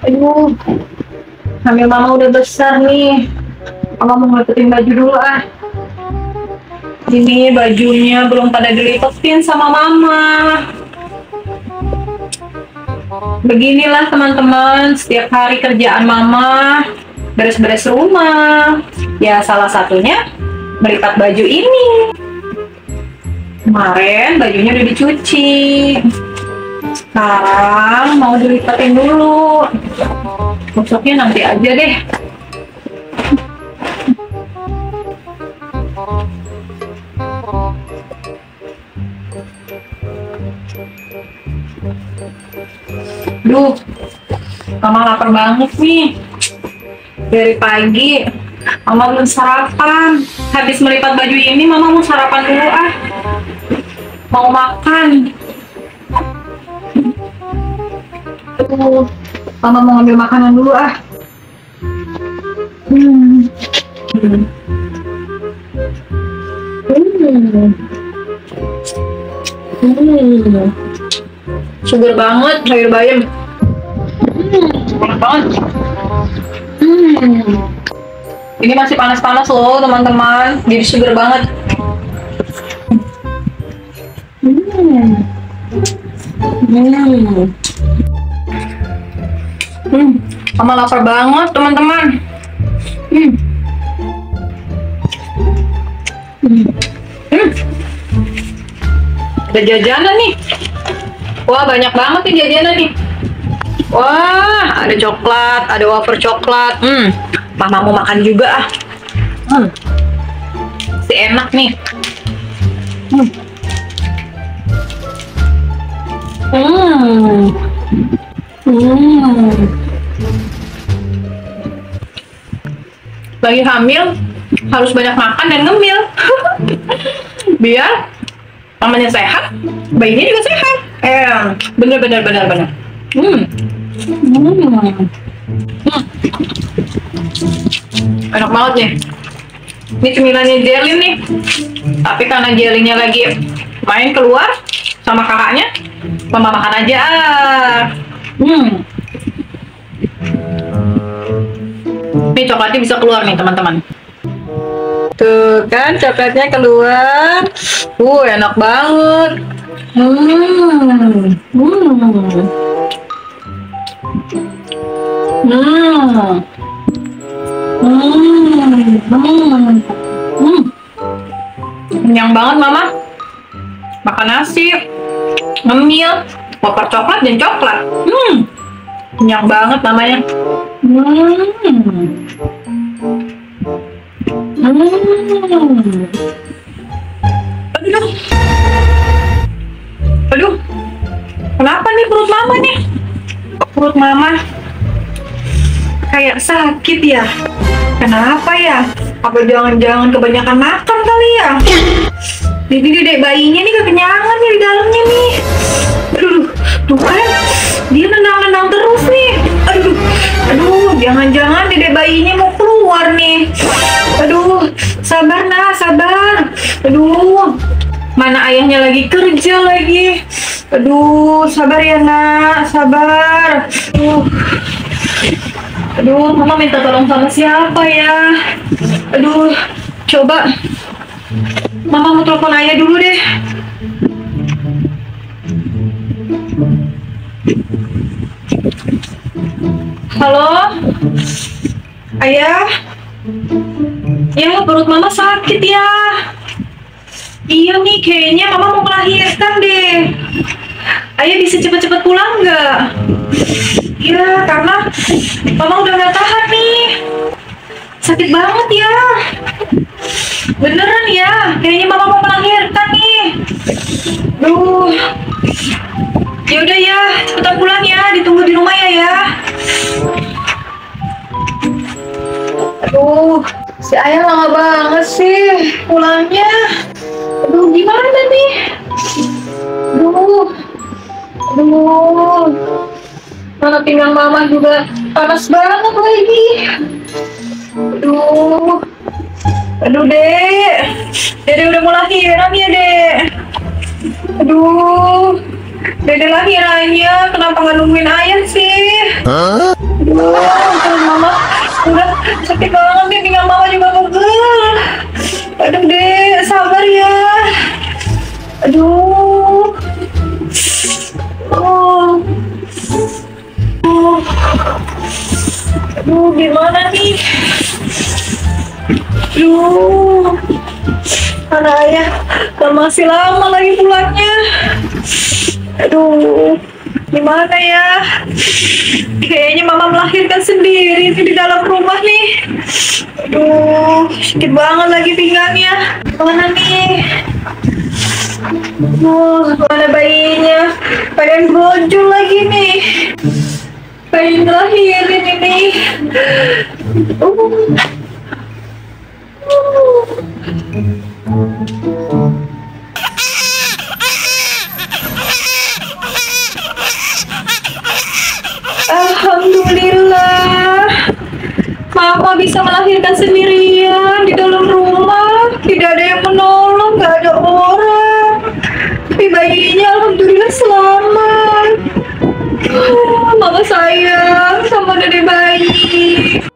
Aduh, hamil mama udah besar nih. Mama mau ngelipetin baju dulu ah. Ini bajunya belum pada dilipetin sama mama. Beginilah teman-teman, setiap hari kerjaan mama beres-beres rumah. Ya salah satunya melipat baju ini. Kemarin bajunya udah dicuci. Sekarang mau dilipatin dulu. Besoknya nanti aja deh. Duh, mama lapar banget nih. Dari pagi, mama belum sarapan. Habis melipat baju ini, mama mau sarapan dulu ah. Mau makan. Aduh, mama mau ngambil makanan dulu ah. Hmm. Hmm. Hmm. Hmm. Sugar banget, sayur bayam. Hmm, enak banget. Hmm. Ini masih panas-panas loh, teman-teman. Jadi sugar banget. Hmm. Hmm. Hmm. Mama lapar banget, teman-teman. Hmm. Hmm. Ada jajanan nih. Wah, banyak banget nih jajanan nih. Wah, ada coklat, ada wafer coklat. Hmm, mama mau makan juga ah. Hmm, si enak nih. Hmm. Hmm. Hmm. Lagi hamil, harus banyak makan dan ngemil. Biar mamanya sehat, bayinya juga sehat. Eh, bener bener bener bener. Hmm. Hmm. Enak banget nih. Ini cemilannya Jelly nih. Tapi karena Jellynya lagi main keluar sama kakaknya, mama makan aja. Hmm. Nih coklatnya bisa keluar nih teman-teman. Tuh kan coklatnya keluar. Uh, enak banget. Hmm. Hmm. Hmm. Hmm. Hmm. Hmm. Kenyang banget mama. Makan nasi, ngemil, wafer coklat dan coklat. Hmm. Kenyang banget namanya. Hmm. Hmm. Aduh. Aduh. Kenapa nih perut mama nih? Perut mama kayak sakit ya. Kenapa ya? Apa jangan-jangan kebanyakan makan kali ya? Jadi dedek bayinya nih kekenyangan nih di dalamnya nih. Tuh kan dia nendang-nendang terus nih. Aduh, aduh, jangan-jangan dedek bayinya mau keluar nih. Aduh, sabar nah, sabar. Aduh, mana ayahnya lagi kerja lagi. Aduh, sabar ya nak, sabar. Aduh. Aduh, mama minta tolong sama siapa ya? Aduh, coba. Mama mau telepon ayah dulu deh. Halo? Ayah? Ya, perut mama sakit ya. Iya nih, kayaknya mama mau melahirkan deh. Ayah bisa cepet-cepet pulang nggak? Iya, karena mama udah nggak tahan nih. Sakit banget ya. Beneran ya, kayaknya mama mau melahirkan nih. Duh. Ya udah ya, cepetan pulang ya, ditunggu di rumah ya ya. Aduh, si ayah lama banget sih pulangnya. Aduh, gimana nih? Aduh, aduh. Mana pinggang mama juga panas banget lagi. Aduh, aduh dek, dede udah mau lahiran ya dek. Aduh, dede lahirannya kenapa nggak nungguin ayah sih? Aduh, perut mama udah sakit banget nih, pinggang mama juga pegel. Aduh deh, sabar ya. Aduh. Oh. Oh. Aduh, gimana nih? Aduh. Mana ayah? Dan masih lama lagi pulangnya. Aduh, gimana ya? Kayaknya mama melahirkan sendiri nih di dalam rumah nih. Aduh, sakit banget lagi pinggangnya. Mana nih? Oh, mana bayinya? Pengen brojol lagi nih. Pengen ngelahirin ini. Uh. Uh. Alhamdulillah Mama bisa melahirkan sendirian di dalam rumah? Tidak ada yang menolong, gak ada orang. Tapi bayinya Alhamdulillah selamat. Ah, Mama sayang sama dede bayi